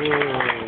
Whoa.